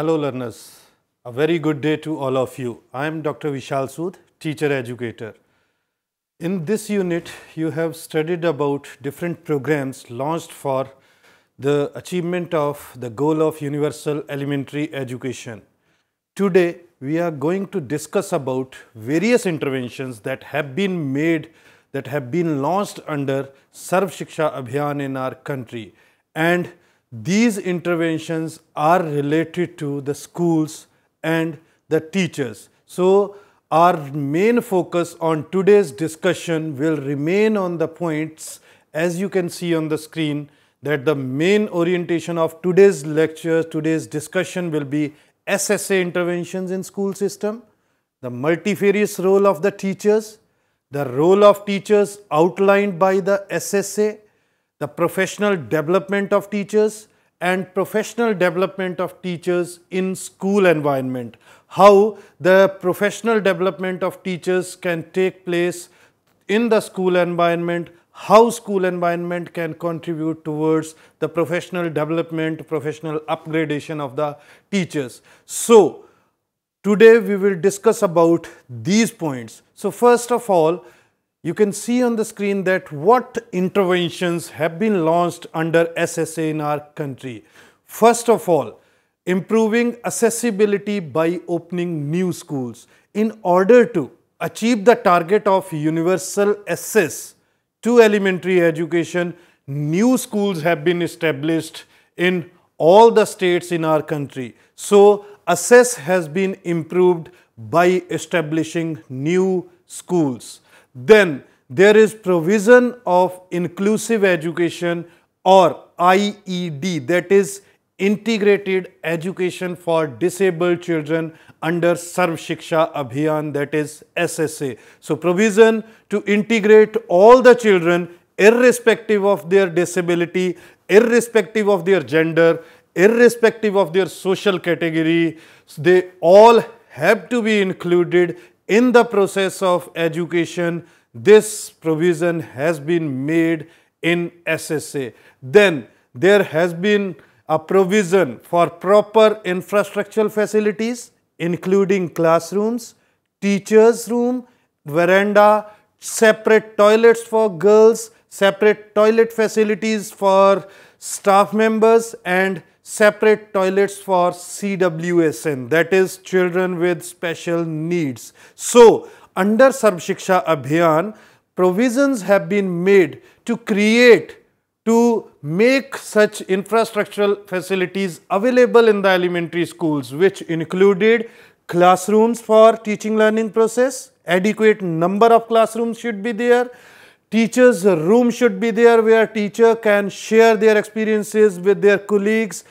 Hello learners, a very good day to all of you. I am Dr. Vishal Sood, teacher educator. In this unit, you have studied about different programs launched for the achievement of the goal of universal elementary education. Today, we are going to discuss about various interventions that have been made, that have been launched under Sarv Shiksha Abhiyan in our country. And these interventions are related to the schools and the teachers. So, our main focus on today's discussion will remain on the points as you can see on the screen that the main orientation of today's lecture, today's discussion will be SSA interventions in school system, the multifarious role of the teachers, the role of teachers outlined by the SSA, the professional development of teachers and professional development of teachers in school environment. How the professional development of teachers can take place in the school environment, how school environment can contribute towards the professional development, professional upgradation of the teachers. So, today we will discuss about these points. So, first of all, you can see on the screen that what interventions have been launched under SSA in our country. First of all, improving accessibility by opening new schools. In order to achieve the target of universal access to elementary education, new schools have been established in all the states in our country. So, access has been improved by establishing new schools. Then there is provision of inclusive education or IED that is integrated education for disabled children under Sarv Shiksha Abhiyan that is SSA. So provision to integrate all the children irrespective of their disability, irrespective of their gender, irrespective of their social category, they all have to be included in the process of education, this provision has been made in SSA. Then there has been a provision for proper infrastructural facilities including classrooms, teachers room, veranda, separate toilets for girls, separate toilet facilities for staff members and separate toilets for CWSN that is children with special needs. So, under sarvshiksha Abhiyan, provisions have been made to create to make such infrastructural facilities available in the elementary schools which included classrooms for teaching learning process, adequate number of classrooms should be there, teachers room should be there where teacher can share their experiences with their colleagues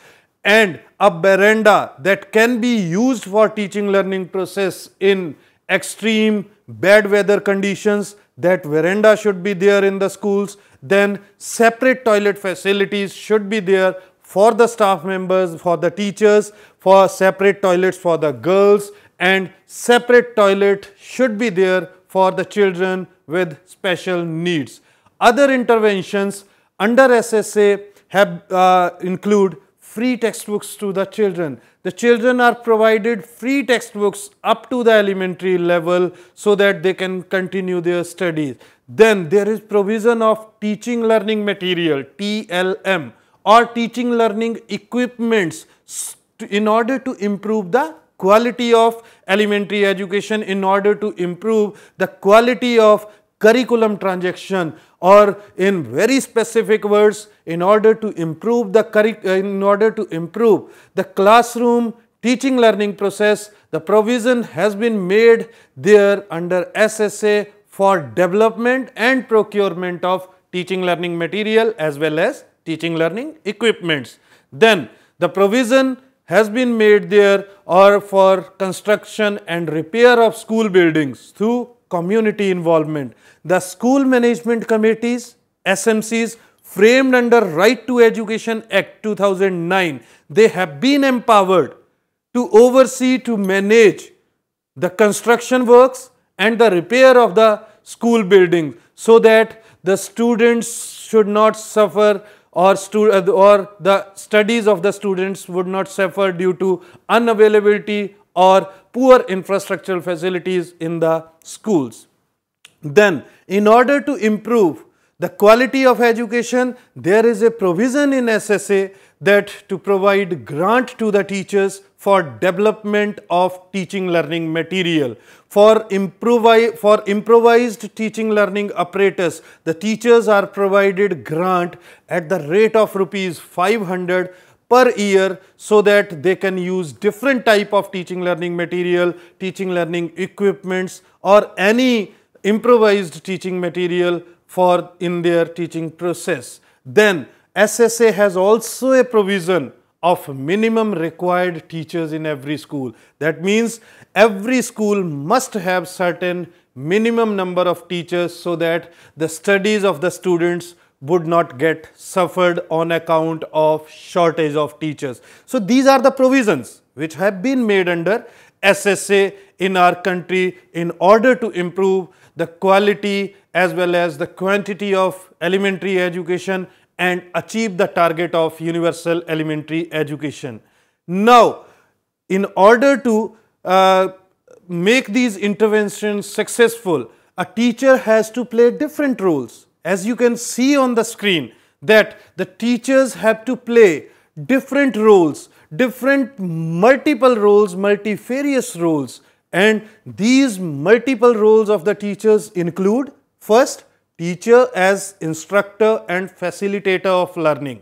and a veranda that can be used for teaching learning process in extreme bad weather conditions that veranda should be there in the schools then separate toilet facilities should be there for the staff members for the teachers for separate toilets for the girls and separate toilet should be there for the children with special needs. Other interventions under SSA have uh, include free textbooks to the children. The children are provided free textbooks up to the elementary level so that they can continue their studies. Then there is provision of teaching learning material TLM or teaching learning equipments in order to improve the quality of elementary education in order to improve the quality of curriculum transaction or in very specific words in order to improve the uh, in order to improve the classroom teaching learning process the provision has been made there under SSA for development and procurement of teaching learning material as well as teaching learning equipments. Then the provision has been made there or for construction and repair of school buildings through community involvement. The school management committees, SMCs framed under Right to Education Act 2009, they have been empowered to oversee, to manage the construction works and the repair of the school buildings so that the students should not suffer or, or the studies of the students would not suffer due to unavailability or poor infrastructural facilities in the schools. Then, in order to improve the quality of education, there is a provision in SSA that to provide grant to the teachers for development of teaching learning material. For, improvi for improvised teaching learning apparatus, the teachers are provided grant at the rate of rupees 500 per year so that they can use different type of teaching learning material, teaching learning equipments or any improvised teaching material for in their teaching process. Then SSA has also a provision of minimum required teachers in every school. That means every school must have certain minimum number of teachers so that the studies of the students would not get suffered on account of shortage of teachers. So these are the provisions which have been made under SSA in our country in order to improve the quality as well as the quantity of elementary education and achieve the target of universal elementary education. Now, in order to uh, make these interventions successful, a teacher has to play different roles. As you can see on the screen that the teachers have to play different roles, different multiple roles, multifarious roles. And these multiple roles of the teachers include first teacher as instructor and facilitator of learning,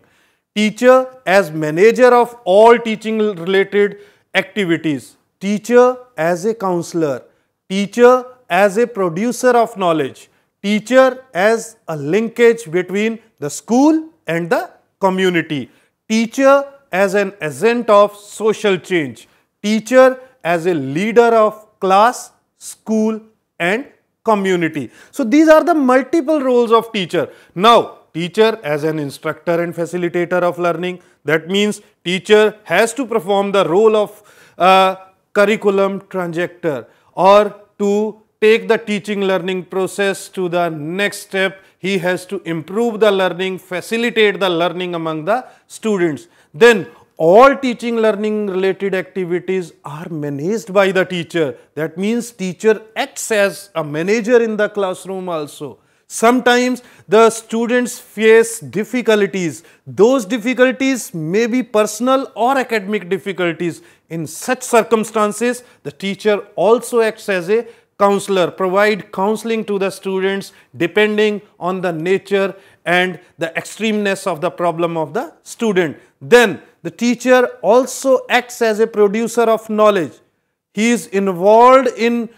teacher as manager of all teaching related activities, teacher as a counselor, teacher as a producer of knowledge, teacher as a linkage between the school and the community, teacher as an agent of social change, teacher as a leader of class, school and community. So these are the multiple roles of teacher. Now teacher as an instructor and facilitator of learning that means teacher has to perform the role of uh, curriculum transactor or to take the teaching learning process to the next step he has to improve the learning facilitate the learning among the students then all teaching learning related activities are managed by the teacher. That means teacher acts as a manager in the classroom also. Sometimes the students face difficulties. Those difficulties may be personal or academic difficulties. In such circumstances, the teacher also acts as a counselor, provide counseling to the students depending on the nature and the extremeness of the problem of the student. Then the teacher also acts as a producer of knowledge. He is involved in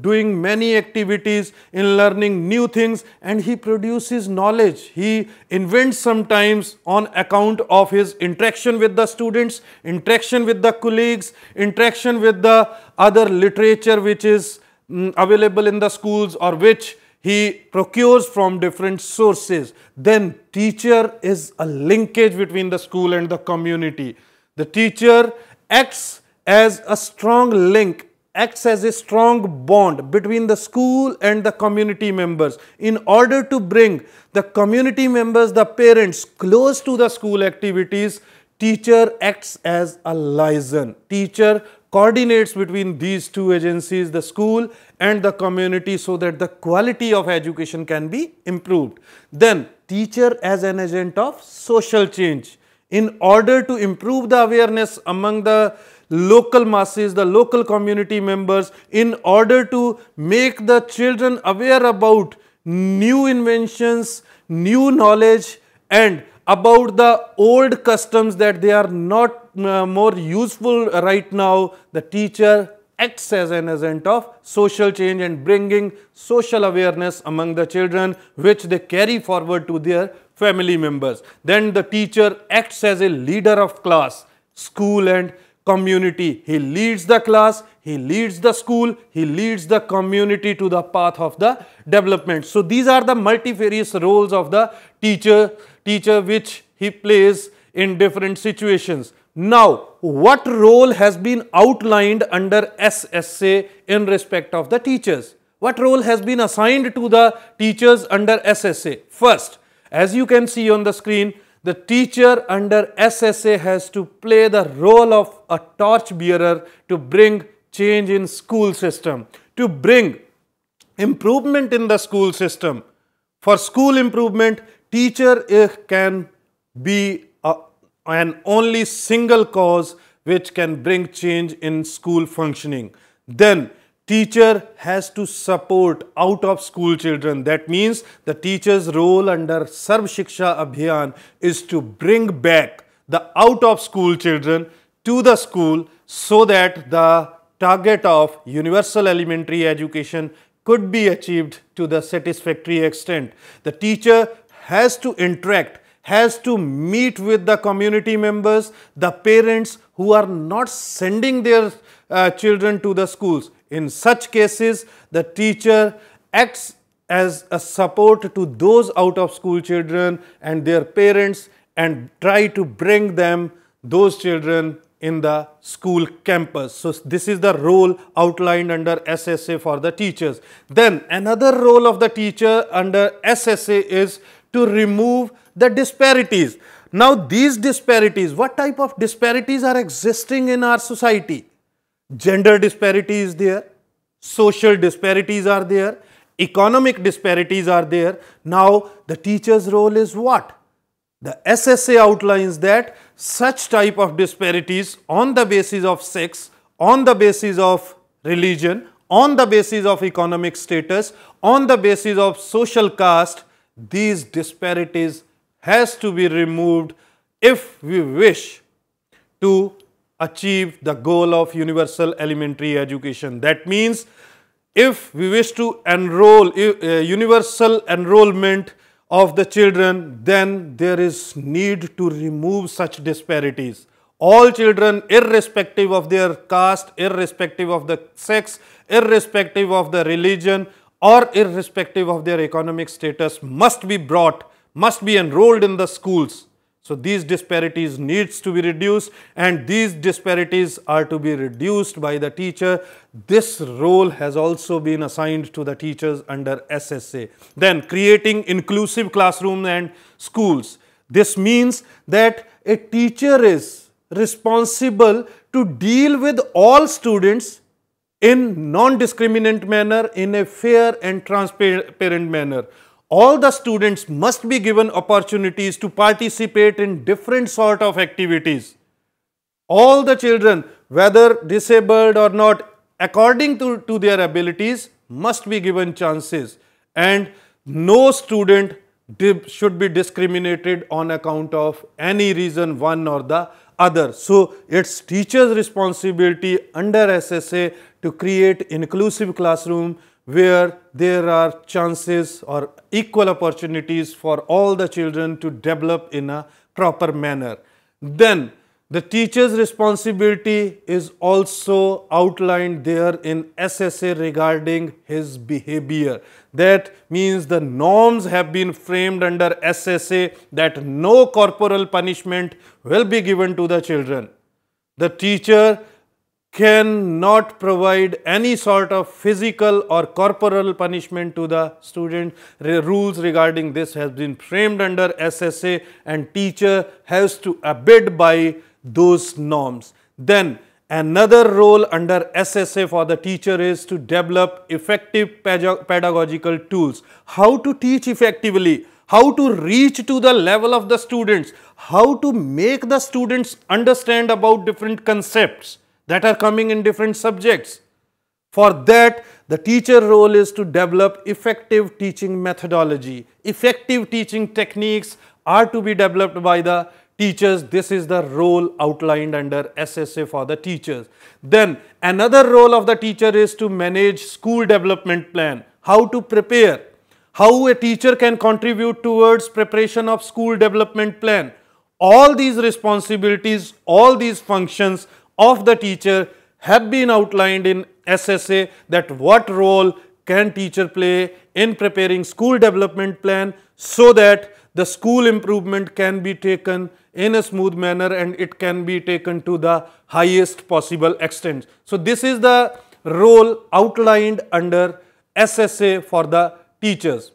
doing many activities, in learning new things and he produces knowledge. He invents sometimes on account of his interaction with the students, interaction with the colleagues, interaction with the other literature which is mm, available in the schools or which he procures from different sources. Then teacher is a linkage between the school and the community. The teacher acts as a strong link, acts as a strong bond between the school and the community members in order to bring the community members, the parents close to the school activities, teacher acts as a liaison. Teacher coordinates between these two agencies, the school and the community so that the quality of education can be improved. Then teacher as an agent of social change. In order to improve the awareness among the local masses, the local community members, in order to make the children aware about new inventions, new knowledge and about the old customs that they are not Uh, more useful right now, the teacher acts as an agent of social change and bringing social awareness among the children which they carry forward to their family members. Then the teacher acts as a leader of class, school and community. He leads the class, he leads the school, he leads the community to the path of the development. So these are the multifarious roles of the teacher, teacher which he plays in different situations. Now, what role has been outlined under SSA in respect of the teachers? What role has been assigned to the teachers under SSA? First, as you can see on the screen, the teacher under SSA has to play the role of a torch bearer to bring change in school system, to bring improvement in the school system. For school improvement, teacher eh, can be a, an only single cause which can bring change in school functioning. Then teacher has to support out of school children. That means the teacher's role under Sarv Shiksha Abhiyan is to bring back the out of school children to the school so that the target of universal elementary education could be achieved to the satisfactory extent. The teacher has to interact, has to meet with the community members, the parents who are not sending their uh, children to the schools. In such cases, the teacher acts as a support to those out of school children and their parents and try to bring them those children in the school campus. So, this is the role outlined under SSA for the teachers. Then another role of the teacher under SSA is to remove the disparities. Now, these disparities, what type of disparities are existing in our society? Gender disparity is there, social disparities are there, economic disparities are there. Now, the teacher's role is what? The SSA outlines that such type of disparities on the basis of sex, on the basis of religion, on the basis of economic status, on the basis of social caste, these disparities has to be removed if we wish to achieve the goal of universal elementary education. That means if we wish to enroll uh, universal enrollment of the children, then there is need to remove such disparities. All children, irrespective of their caste, irrespective of the sex, irrespective of the religion, or irrespective of their economic status, must be brought, must be enrolled in the schools so these disparities needs to be reduced and these disparities are to be reduced by the teacher. This role has also been assigned to the teachers under SSA. Then creating inclusive classrooms and schools. This means that a teacher is responsible to deal with all students in non-discriminant manner, in a fair and transparent manner all the students must be given opportunities to participate in different sort of activities. All the children, whether disabled or not, according to, to their abilities, must be given chances. And no student should be discriminated on account of any reason, one or the other. So, it's teacher's responsibility under SSA to create inclusive classroom where there are chances or equal opportunities for all the children to develop in a proper manner. Then the teacher's responsibility is also outlined there in SSA regarding his behavior. That means the norms have been framed under SSA that no corporal punishment will be given to the children. The teacher cannot provide any sort of physical or corporal punishment to the student. Re rules regarding this has been framed under SSA and teacher has to abide by those norms. Then another role under SSA for the teacher is to develop effective pedagogical tools. How to teach effectively, how to reach to the level of the students, how to make the students understand about different concepts that are coming in different subjects. For that, the teacher role is to develop effective teaching methodology. Effective teaching techniques are to be developed by the teachers. This is the role outlined under SSA for the teachers. Then another role of the teacher is to manage school development plan. How to prepare. How a teacher can contribute towards preparation of school development plan. All these responsibilities, all these functions of the teacher have been outlined in SSA that what role can teacher play in preparing school development plan so that the school improvement can be taken in a smooth manner and it can be taken to the highest possible extent. So this is the role outlined under SSA for the teachers.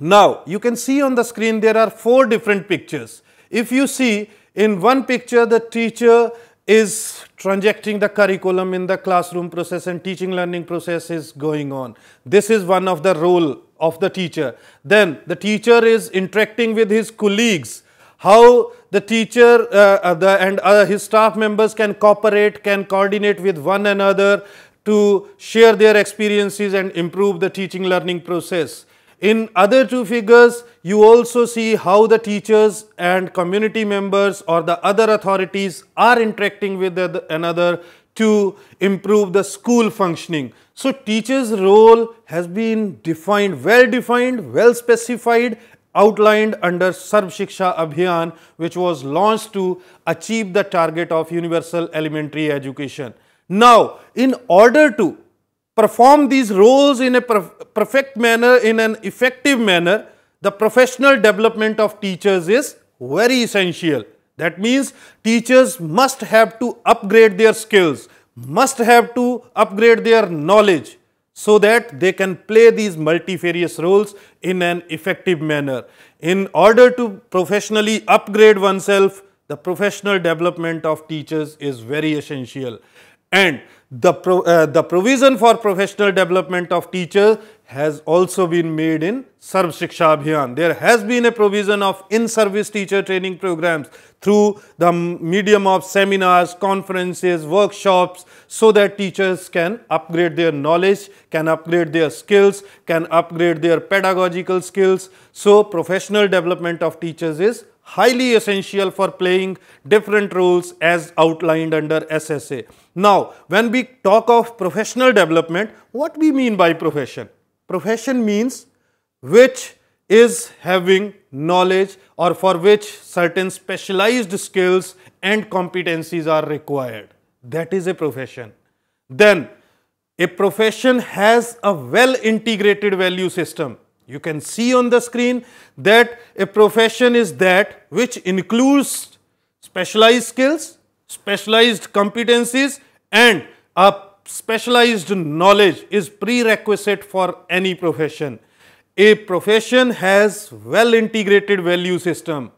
Now you can see on the screen there are four different pictures. If you see in one picture, the teacher is transacting the curriculum in the classroom process and teaching learning process is going on. This is one of the role of the teacher. Then the teacher is interacting with his colleagues. How the teacher uh, uh, the, and uh, his staff members can cooperate, can coordinate with one another to share their experiences and improve the teaching learning process. In other two figures, you also see how the teachers and community members or the other authorities are interacting with another to improve the school functioning. So, teacher's role has been defined, well defined, well specified, outlined under Sarv Shiksha Abhiyan which was launched to achieve the target of universal elementary education. Now, in order to perform these roles in a perfect manner, in an effective manner, the professional development of teachers is very essential. That means teachers must have to upgrade their skills, must have to upgrade their knowledge so that they can play these multifarious roles in an effective manner. In order to professionally upgrade oneself, the professional development of teachers is very essential. And the, pro, uh, the provision for professional development of teachers has also been made in Sarv Shiksha Abhiyan. There has been a provision of in-service teacher training programs through the medium of seminars, conferences, workshops, so that teachers can upgrade their knowledge, can upgrade their skills, can upgrade their pedagogical skills. So, professional development of teachers is highly essential for playing different roles as outlined under SSA. Now, when we talk of professional development, what we mean by profession? Profession means which is having knowledge or for which certain specialized skills and competencies are required. That is a profession. Then, a profession has a well integrated value system you can see on the screen that a profession is that which includes specialized skills, specialized competencies and a specialized knowledge is prerequisite for any profession. A profession has well integrated value system.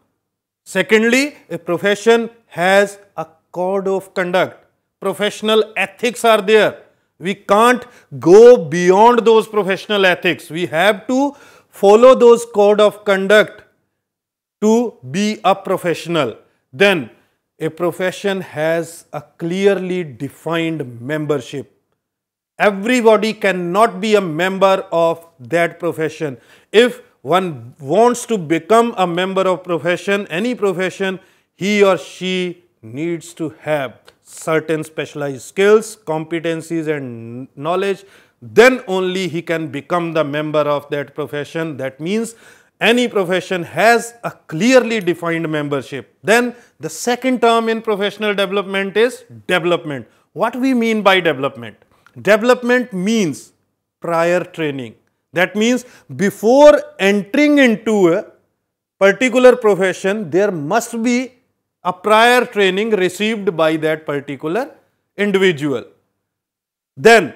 Secondly, a profession has a code of conduct. Professional ethics are there we can't go beyond those professional ethics. We have to follow those code of conduct to be a professional. Then a profession has a clearly defined membership. Everybody cannot be a member of that profession. If one wants to become a member of profession, any profession, he or she needs to have certain specialized skills, competencies and knowledge, then only he can become the member of that profession. That means any profession has a clearly defined membership. Then the second term in professional development is development. What we mean by development? Development means prior training. That means before entering into a particular profession, there must be a prior training received by that particular individual. Then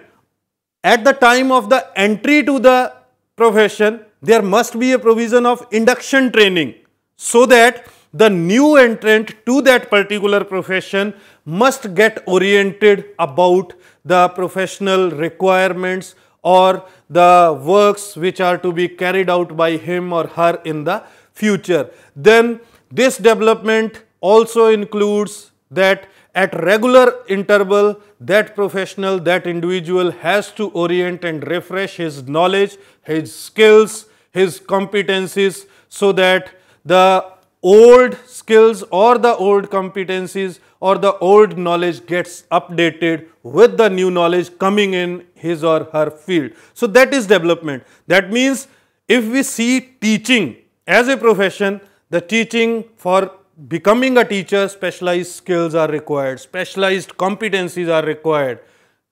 at the time of the entry to the profession, there must be a provision of induction training so that the new entrant to that particular profession must get oriented about the professional requirements or the works which are to be carried out by him or her in the future. Then this development also includes that at regular interval that professional, that individual has to orient and refresh his knowledge, his skills, his competencies so that the old skills or the old competencies or the old knowledge gets updated with the new knowledge coming in his or her field. So that is development. That means if we see teaching as a profession, the teaching for becoming a teacher, specialized skills are required, specialized competencies are required.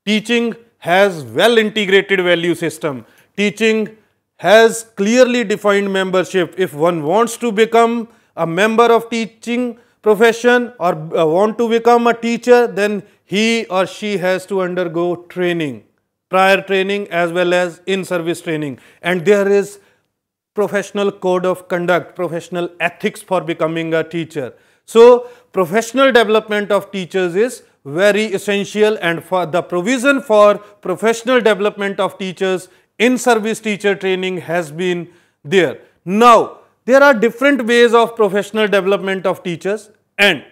Teaching has well integrated value system. Teaching has clearly defined membership. If one wants to become a member of teaching profession or uh, want to become a teacher, then he or she has to undergo training, prior training as well as in-service training. And there is professional code of conduct, professional ethics for becoming a teacher. So, professional development of teachers is very essential and for the provision for professional development of teachers in service teacher training has been there. Now, there are different ways of professional development of teachers and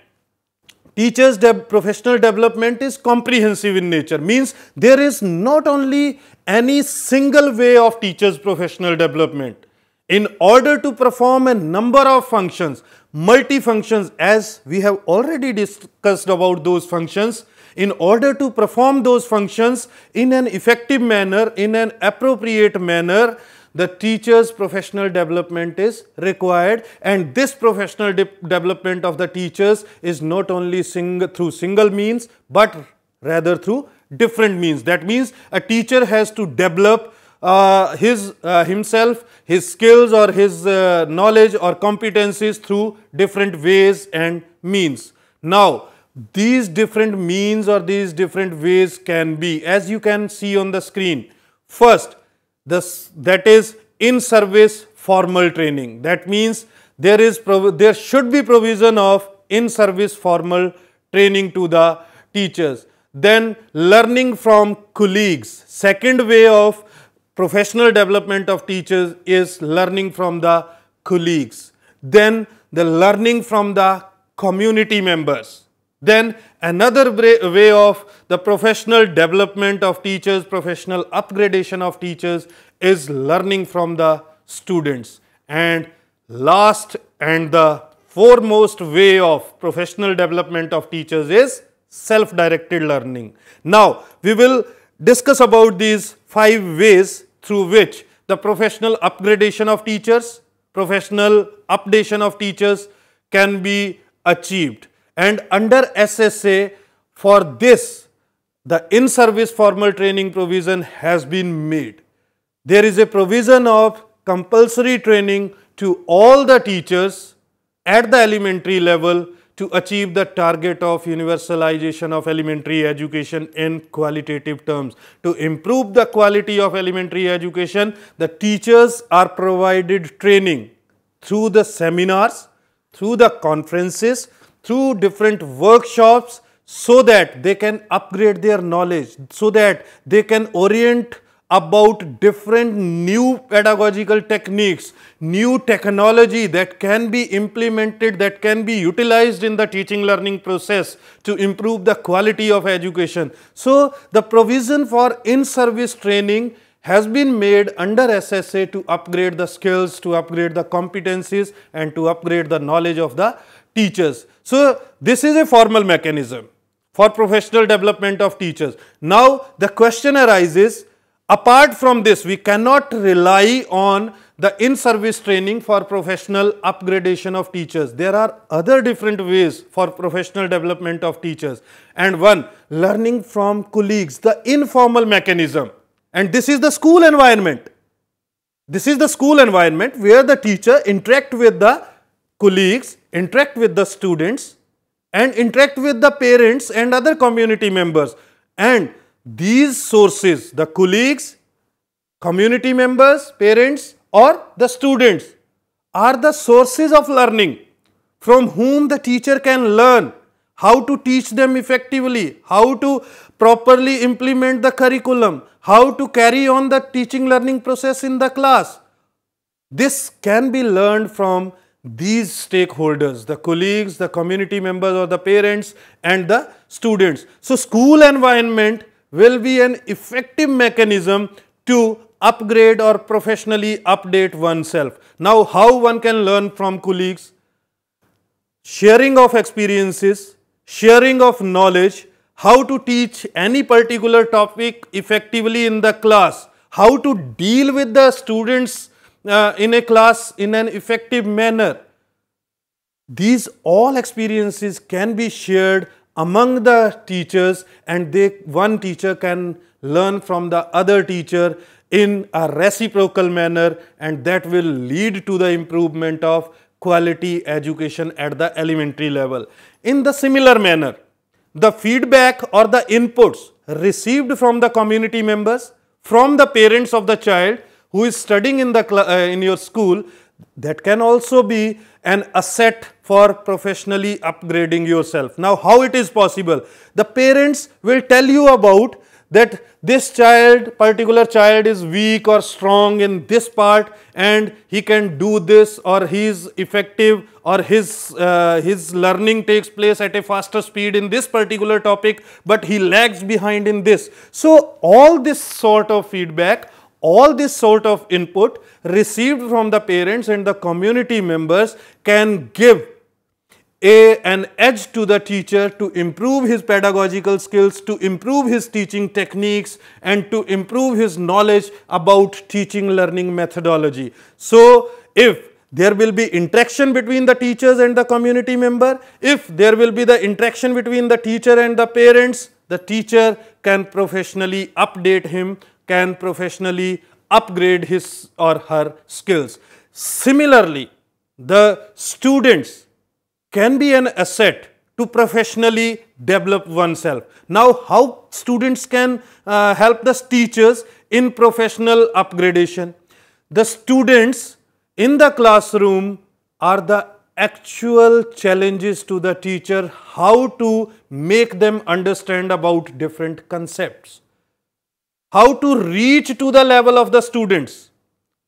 teachers de professional development is comprehensive in nature means there is not only any single way of teachers professional development in order to perform a number of functions, multifunctions as we have already discussed about those functions, in order to perform those functions in an effective manner, in an appropriate manner, the teacher's professional development is required and this professional de development of the teachers is not only sing through single means but rather through different means. That means a teacher has to develop uh, his uh, himself, his skills or his uh, knowledge or competencies through different ways and means. Now, these different means or these different ways can be as you can see on the screen. First, this, that is in service formal training. That means there is there should be provision of in service formal training to the teachers. Then learning from colleagues. Second way of professional development of teachers is learning from the colleagues. Then the learning from the community members. Then another way of the professional development of teachers, professional upgradation of teachers is learning from the students. And last and the foremost way of professional development of teachers is self-directed learning. Now, we will discuss about these five ways through which the professional upgradation of teachers, professional updation of teachers can be achieved. And under SSA, for this, the in-service formal training provision has been made. There is a provision of compulsory training to all the teachers at the elementary level to achieve the target of universalization of elementary education in qualitative terms. To improve the quality of elementary education, the teachers are provided training through the seminars, through the conferences, through different workshops so that they can upgrade their knowledge, so that they can orient about different new pedagogical techniques, new technology that can be implemented, that can be utilized in the teaching learning process to improve the quality of education. So, the provision for in-service training has been made under SSA to upgrade the skills, to upgrade the competencies and to upgrade the knowledge of the teachers. So, this is a formal mechanism for professional development of teachers. Now, the question arises Apart from this, we cannot rely on the in-service training for professional upgradation of teachers. There are other different ways for professional development of teachers. And one, learning from colleagues, the informal mechanism. And this is the school environment. This is the school environment where the teacher interact with the colleagues, interact with the students and interact with the parents and other community members. And these sources, the colleagues, community members, parents or the students are the sources of learning from whom the teacher can learn how to teach them effectively, how to properly implement the curriculum, how to carry on the teaching learning process in the class. This can be learned from these stakeholders, the colleagues, the community members or the parents and the students. So, school environment will be an effective mechanism to upgrade or professionally update oneself. Now, how one can learn from colleagues? Sharing of experiences, sharing of knowledge, how to teach any particular topic effectively in the class, how to deal with the students uh, in a class in an effective manner. These all experiences can be shared among the teachers and they one teacher can learn from the other teacher in a reciprocal manner and that will lead to the improvement of quality education at the elementary level. In the similar manner, the feedback or the inputs received from the community members, from the parents of the child who is studying in the uh, in your school that can also be an asset for professionally upgrading yourself. Now, how it is possible? The parents will tell you about that this child, particular child is weak or strong in this part and he can do this or he is effective or his, uh, his learning takes place at a faster speed in this particular topic but he lags behind in this. So, all this sort of feedback all this sort of input received from the parents and the community members can give a, an edge to the teacher to improve his pedagogical skills, to improve his teaching techniques and to improve his knowledge about teaching learning methodology. So, if there will be interaction between the teachers and the community member, if there will be the interaction between the teacher and the parents, the teacher can professionally update him can professionally upgrade his or her skills. Similarly, the students can be an asset to professionally develop oneself. Now, how students can uh, help the teachers in professional upgradation? The students in the classroom are the actual challenges to the teacher how to make them understand about different concepts how to reach to the level of the students.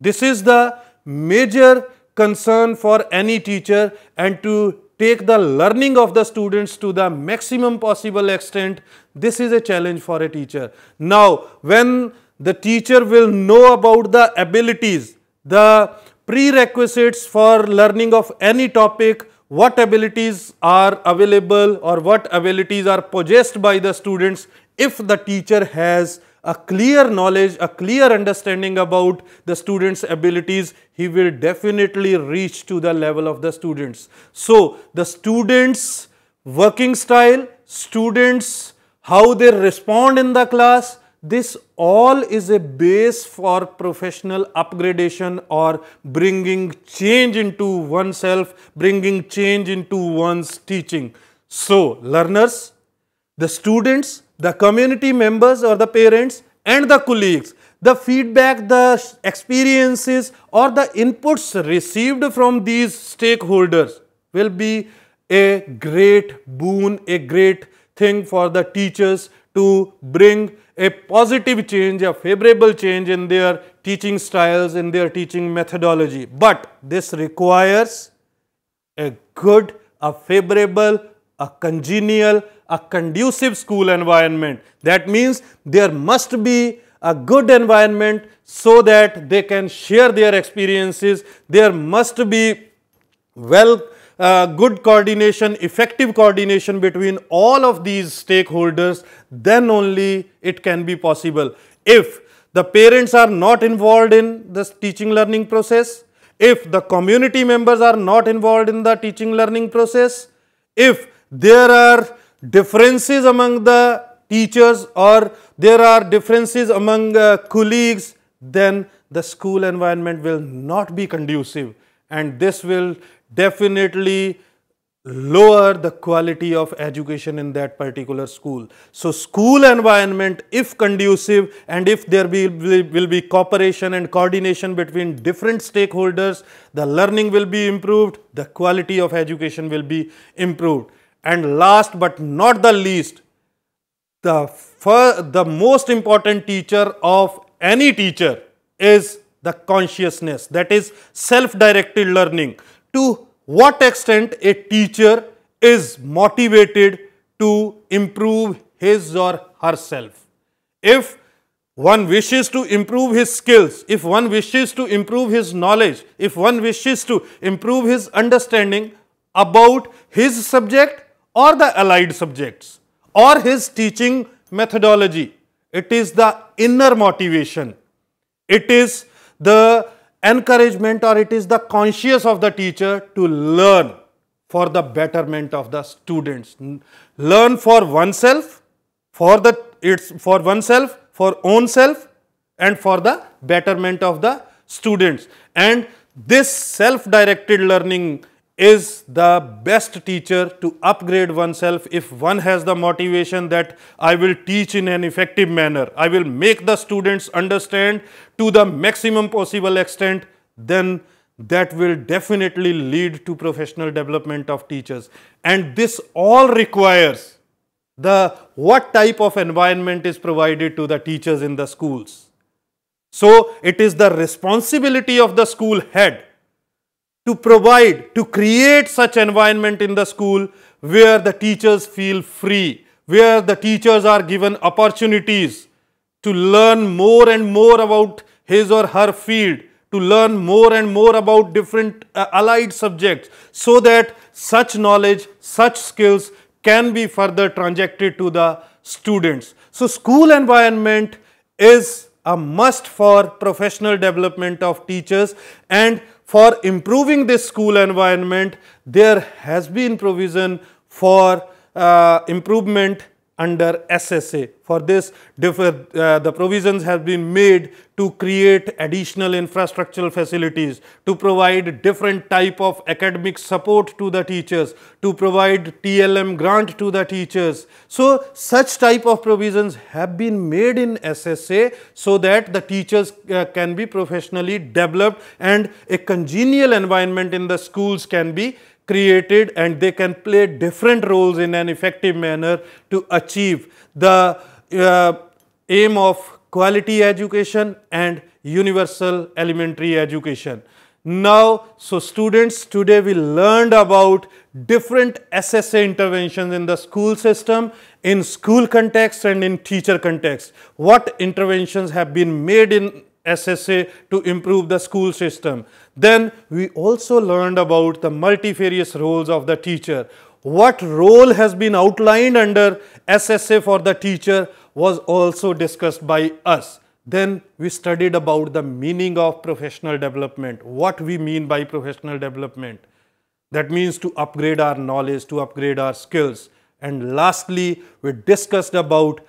This is the major concern for any teacher and to take the learning of the students to the maximum possible extent, this is a challenge for a teacher. Now, when the teacher will know about the abilities, the prerequisites for learning of any topic, what abilities are available or what abilities are possessed by the students if the teacher has a clear knowledge, a clear understanding about the student's abilities, he will definitely reach to the level of the students. So, the students' working style, students' how they respond in the class, this all is a base for professional upgradation or bringing change into oneself, bringing change into one's teaching. So, learners, the students, the community members or the parents and the colleagues, the feedback, the experiences or the inputs received from these stakeholders will be a great boon, a great thing for the teachers to bring a positive change, a favorable change in their teaching styles, in their teaching methodology. But this requires a good, a favorable, a congenial, a conducive school environment. That means there must be a good environment so that they can share their experiences. There must be well uh, good coordination, effective coordination between all of these stakeholders, then only it can be possible. If the parents are not involved in this teaching learning process, if the community members are not involved in the teaching learning process, if there are differences among the teachers or there are differences among uh, colleagues, then the school environment will not be conducive and this will definitely lower the quality of education in that particular school. So, school environment if conducive and if there be, will be cooperation and coordination between different stakeholders, the learning will be improved, the quality of education will be improved. And last but not the least, the, the most important teacher of any teacher is the consciousness that is self-directed learning. To what extent a teacher is motivated to improve his or herself. If one wishes to improve his skills, if one wishes to improve his knowledge, if one wishes to improve his understanding about his subject, or the allied subjects or his teaching methodology. It is the inner motivation. It is the encouragement or it is the conscience of the teacher to learn for the betterment of the students. Learn for oneself, for the it's for oneself, for own self and for the betterment of the students. And this self-directed learning is the best teacher to upgrade oneself if one has the motivation that I will teach in an effective manner, I will make the students understand to the maximum possible extent, then that will definitely lead to professional development of teachers. And this all requires the what type of environment is provided to the teachers in the schools. So it is the responsibility of the school head to provide, to create such environment in the school where the teachers feel free, where the teachers are given opportunities to learn more and more about his or her field, to learn more and more about different uh, allied subjects so that such knowledge, such skills can be further transacted to the students. So school environment is a must for professional development of teachers and for improving this school environment, there has been provision for uh, improvement under SSA. For this, uh, the provisions have been made to create additional infrastructural facilities, to provide different type of academic support to the teachers, to provide TLM grant to the teachers. So, such type of provisions have been made in SSA so that the teachers uh, can be professionally developed and a congenial environment in the schools can be created and they can play different roles in an effective manner to achieve the uh, aim of quality education and universal elementary education. Now, so students today we learned about different SSA interventions in the school system, in school context and in teacher context. What interventions have been made in SSA to improve the school system. Then we also learned about the multifarious roles of the teacher. What role has been outlined under SSA for the teacher was also discussed by us. Then we studied about the meaning of professional development, what we mean by professional development. That means to upgrade our knowledge, to upgrade our skills. And lastly, we discussed about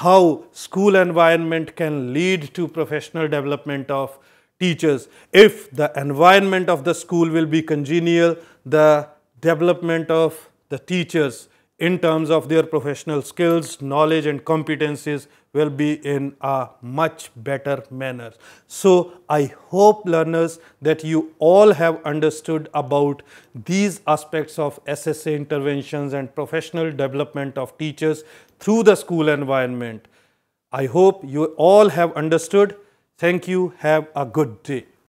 how school environment can lead to professional development of teachers. If the environment of the school will be congenial, the development of the teachers in terms of their professional skills, knowledge and competencies will be in a much better manner. So I hope learners that you all have understood about these aspects of SSA interventions and professional development of teachers through the school environment. I hope you all have understood. Thank you. Have a good day.